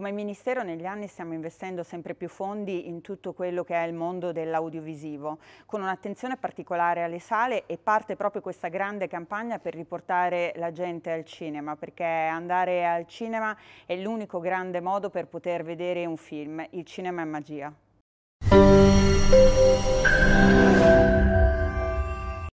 Come Ministero negli anni stiamo investendo sempre più fondi in tutto quello che è il mondo dell'audiovisivo, con un'attenzione particolare alle sale e parte proprio questa grande campagna per riportare la gente al cinema, perché andare al cinema è l'unico grande modo per poter vedere un film. Il cinema è magia.